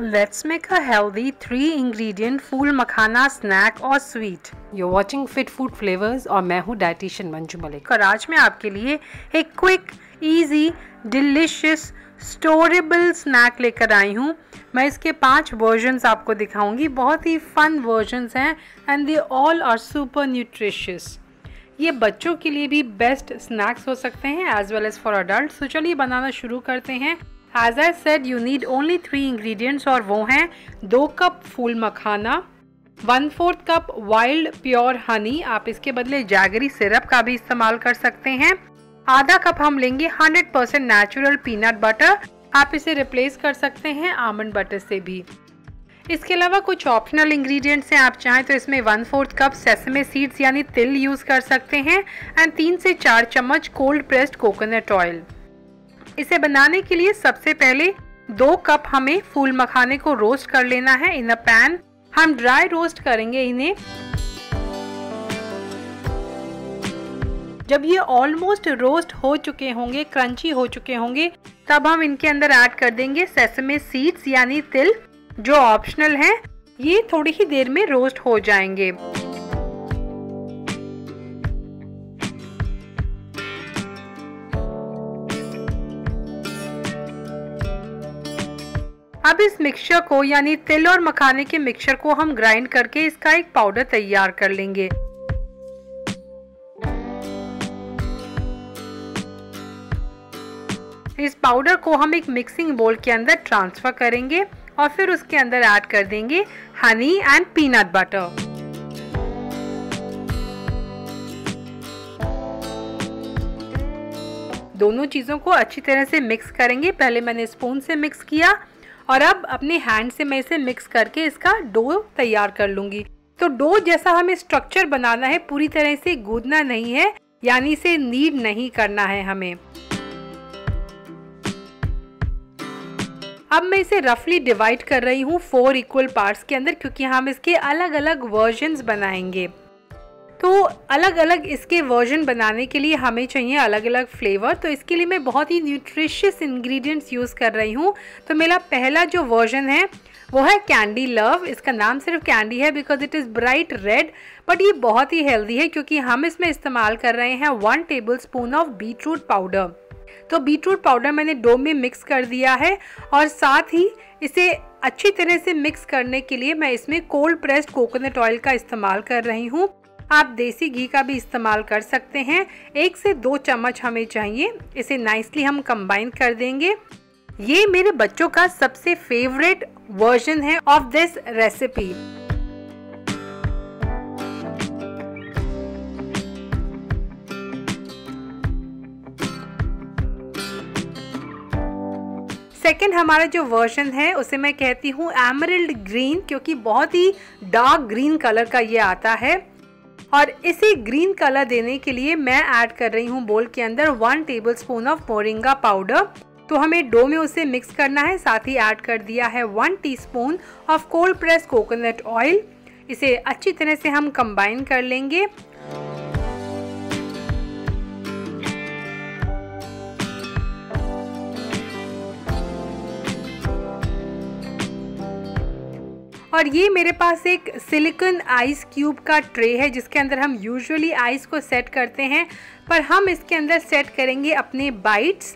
Let's make a healthy three ingredient phool makhana snack or sweet. You're watching Fit Food Flavors और मैं हूँ dietitian Manju Malik. और आज मैं आपके लिए एक quick easy delicious storable snack लेकर आई हूँ। मैं इसके पाँच वर्जन्स आपको दिखाऊँगी। बहुत ही फन वर्जन्स हैं and they all are super nutritious ये बच्चों के लिए भी बेस्ट स्नैक्स हो सकते हैं as well as for adult तो चलिए बनाना शुरू करते हैं। As I said you need only three ingredients और वो हैं, दो cup full makhana one fourth cup wild pure honey आप इसके बदले जैगरी सिरप का भी इस्तेमाल कर सकते हैं। आधा कप हम लेंगे 100% नेचुरल पीनट बटर आप इसे रिप्लेस कर सकते हैं आमंड बटर से भी। इसके अलावा कुछ ऑप्शनल इंग्रेडिएंट्स हैं, आप चाहें तो इसमें one fourth cup sesame seeds यानी तिल यूज़ कर सकते हैं एंड तीन से चार चम्मच कोल्ड प्रेस्ड कोकोनट ऑयल बनाने के लिए सबसे पहले दो कप हमें फूल मखाने को रोस्ट कर लेना है इन अ पैन। हम ड्राई रोस्ट करेंगे इन्हें। जब ये ऑलमोस्ट रोस्ट हो चुके होंगे, क्रंची हो चुके होंगे, तब हम इनके अंदर ऐड कर देंगे सेसमे सीड्स, यानी तिल, जो ऑप्शनल है। ये थोड़ी ही देर में रोस्ट हो जाएँगे। अब इस मिक्सचर को, यानी तिल और मखाने के मिक्सचर को हम ग्राइंड करके इसका एक पाउडर तैयार कर लेंगे। इस पाउडर को हम एक मिक्सिंग बोल के अंदर ट्रांसफ़र करेंगे और फिर उसके अंदर ऐड कर देंगे हनी एंड पीनट बटर दोनों चीज़ों को अच्छी तरह से मिक्स करेंगे। पहले मैंने स्पून से मिक्स किया और अब अपने हैंड से मैं इसे मिक्स करके इसका डो तैयार कर लूँगी। तो डो जैसा हमें स्ट्रक्चर बनाना है, पूरी तरह से गूदना नहीं है, यानी इसे नीड नहीं करना है हमें। अब मैं इसे रफली डिवाइड कर रही हूँ फोर इक्वल पार्ट्स के अंदर, क्योंकि हम इसके अलग अलग वर्जन्स बनाएँगे। तो अलग अलग इसके वर्जन बनाने के लिए हमें चाहिए अलग अलग फ्लेवर तो इसके लिए मैं बहुत ही न्यूट्रिशियस इंग्रेडिएंट्स यूज़ कर रही हूँ। तो मेरा पहला जो वर्जन है, वो है कैंडी लव इसका नाम सिर्फ़ कैंडी है because it is bright red but ये बहुत ही हेल्दी है क्योंकि हम इसमें इस्तेमाल कर रहे हैं one tablespoon of beetroot powder तो बीटरूट पाउडर मैंने डो में मिक्स कर दिया है और साथ ही इसे अच्छी तरह से मिक्स करने के लिए मैं इसमें कोल्ड प्रेस्ड कोकोनट ऑयल का इस्तेमाल कर रही हूँ। आप देसी घी का भी इस्तेमाल कर सकते हैं। एक से दो चम्मच हमें चाहिए। इसे नाइसली हम कंबाइन कर देंगे। ये मेरे बच्चों का सबसे फेवरेट वर्जन है ऑफ़ दिस रेसिपी सेकेंड हमारा जो वर्जन है, उसे मैं कहती हूँ एमरल्ड ग्रीन क्योंकि बहुत ही डार्क ग्रीन कलर का ये आता है। और इसे ग्रीन कलर देने के लिए मैं ऐड कर रही हूँ बोल के अंदर one tablespoon of moringa powder तो हमें डो में उसे मिक्स करना है, साथ ही ऐड कर दिया है one teaspoon of cold press coconut oil इसे अच्छी तरह से हम कंबाइन कर लेंगे। और ये मेरे पास एक सिलिकॉन आइस क्यूब का ट्रे है, जिसके अंदर हम यूजुअली आइस को सेट करते हैं, पर हम इसके अंदर सेट करेंगे अपने बाइट्स।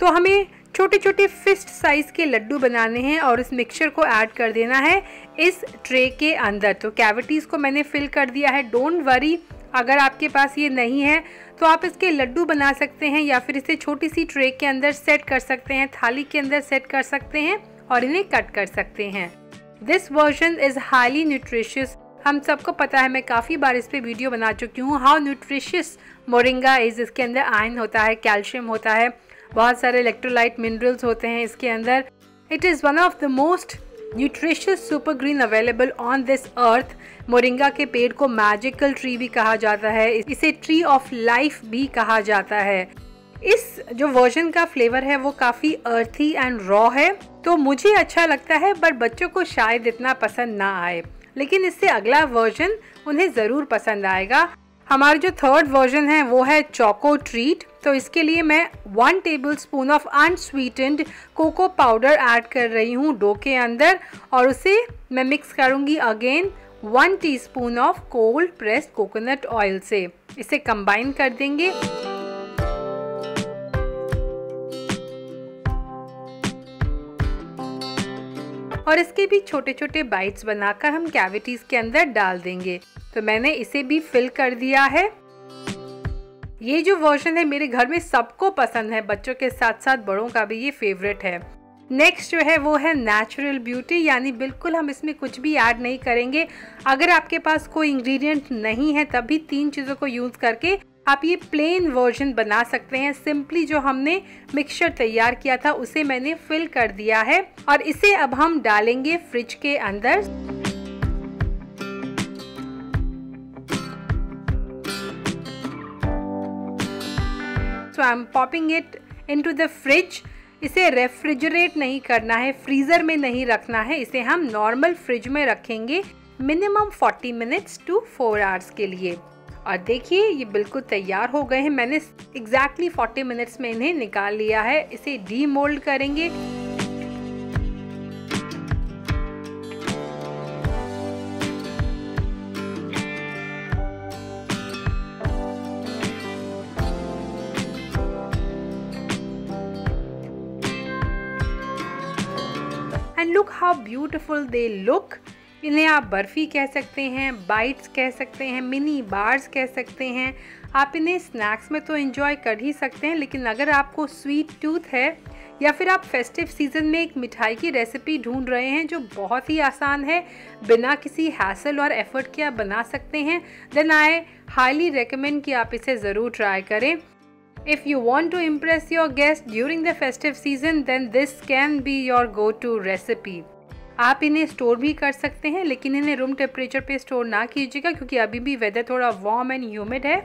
तो हमें छोटे छोटे फिस्ट साइज़ के लड्डू बनाने हैं और इस मिक्सचर को ऐड कर देना है इस ट्रे के अंदर। तो कैविटीज़ को मैंने फिल कर दिया है। डोंट वरी, अगर आपके पास ये नहीं है तो आप इसके लड्डू बना सकते हैं या फिर इसे छोटी सी ट्रे के अंदर सेट कर सकते हैं, थाली के अंदर सेट कर सकते हैं और इन्हें कट कर सकते हैं। This version is highly nutritious हम सबको पता है, मैं काफ़ी बार इस पर वीडियो बना चुकी हूँ। हाउ न्यूट्रिशियस मोरिंगा इज़ इसके अंदर आयन होता है कैल्शियम होता है। बहुत सारे इलेक्ट्रोलाइट मिनरल्स होते हैं इसके अंदर। It is one of the most nutritious super green available on this earth moringa के पेड़ को मैजिकल ट्री भी कहा जाता है। इसे ट्री ऑफ़ लाइफ भी कहा जाता है। इस जो वर्जन का फ्लेवर है, वो काफ़ी अर्थी एंड रॉ है। तो मुझे अच्छा लगता है बट बच्चों को शायद इतना पसंद ना आए। लेकिन इससे अगला वर्जन उन्हें ज़रूर पसंद आएगा। हमारा जो थर्ड वर्जन है, वो है चोको ट्रीट तो इसके लिए मैं one tablespoon of unsweetened cocoa powder add कर रही हूँ डो के अंदर। और उसे मैं मिक्स करूँगी again one teaspoon of cold pressed coconut oil से। इसे कंबाइन कर देंगे। और इसके भी छोटे छोटे बाइट्स बनाकर हम कैविटीज़ के अंदर डाल देंगे। तो मैंने इसे भी फिल कर दिया है। ये जो वर्जन है, मेरे घर में सबको पसंद है। बच्चों के साथ साथ बड़ों का भी ये फेवरेट है। नेक्स्ट जो है, वो है नेचुरल ब्यूटी। यानी बिल्कुल हम इसमें कुछ भी ऐड नहीं करेंगे। अगर आपके पास कोई इंग्रेडिएंट नहीं है तभी तीन चीज़ों को यूज़ करके आप ये प्लेन वर्जन बना सकते हैं। सिंपली जो हमने मिक्सचर तैयार किया था, उसे मैंने फिल कर दिया है। और इसे अब हम डालेंगे फ्रिज के अंदर। I am popping it into the fridge इसे रेफ्रिजरेट नहीं करना है फ्रीज़र में नहीं रखना है। इसे हम नॉर्मल फ्रिज में रखेंगे मिनिमम 40 मिनट्स टू 4 आवर्स के लिए। और देखिए, ये बिल्कुल तैयार हो गए हैं। मैंने एग्जैक्टली exactly 40 मिनट्स में इन्हें निकाल लिया है। इसे डी मोल्ड करेंगे। And look how beautiful they look इन्हें आप बर्फ़ी कह सकते हैं बाइट्स कह सकते हैं मिनी बार्स कह सकते हैं आप इन्हें स्नैक्स में तो इन्जॉय कर ही सकते हैं लेकिन अगर आपको स्वीट टूथ है या फिर आप फेस्टिव सीज़न में एक मिठाई की रेसिपी ढूंढ रहे हैं जो बहुत ही आसान है बिना किसी हैसल और एफर्ट के आप बना सकते हैं देन आई हाईली रिकमेंड कि आप इसे ज़रूर ट्राई करें If you want to impress your guests during the festive season, then this can be your go-to recipe. आप इन्हें स्टोर भी कर सकते हैं, लेकिन इन्हें रूम टेम्परेचर पे स्टोर ना कीजिएगा, क्योंकि अभी भी वेदर थोड़ा वार्म एंड ह्यूमिड है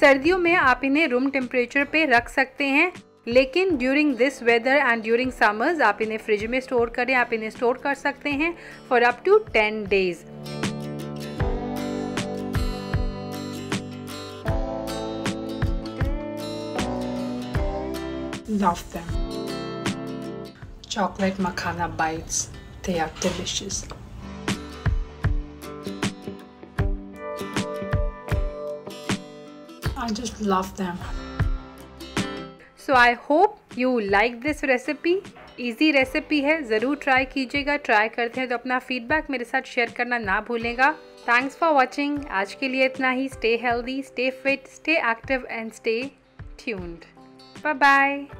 सर्दियों में आप इन्हें रूम टेम्परेचर पे रख सकते हैं, लेकिन during this weather and during summers आप इन्हें फ्रिज में स्टोर करें, आप इन्हें स्टोर कर सकते हैं for up to ten days Love them. Chocolate makhana bites. They are delicious. I just love them. So, I hope you like this recipe. Easy recipe है. ज़रूर ट्राई कीजिएगा. ट्राई करते हैं तो अपना फीडबैक मेरे साथ शेयर करना ना भूलेगा. थैंक्स फॉर वॉचिंग आज के लिए इतना ही. Stay healthy stay fit stay active and stay tuned bye bye